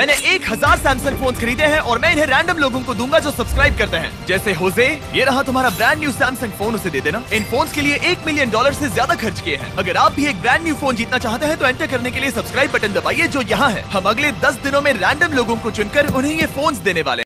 मैंने एक हज़ार सैमसंग फ़ोन खरीदे हैं और मैं इन्हें रैंडम लोगों को दूँगा जो सब्सक्राइब करते हैं। जैसे होजे ये रहा तुम्हारा ब्रांड न्यू सैमसंग फ़ोन उसे दे देना। इन फ़ोन के लिए एक मिलियन डॉलर से ज़्यादा खर्च किए हैं। अगर आप भी एक ब्रांड न्यू फ़ोन जीतना चाहते हैं तो एंटर करने के लिए सब्सक्राइब बटन दबाइए, जो यहाँ है। हम अगले दस दिनों में रैंडम लोगों को चुनकर उन्हें ये फ़ोन देने वाले